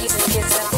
reason to.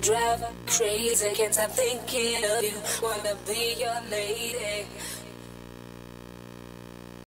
Driving crazy. Can't stop thinking of you. Wanna be your lady.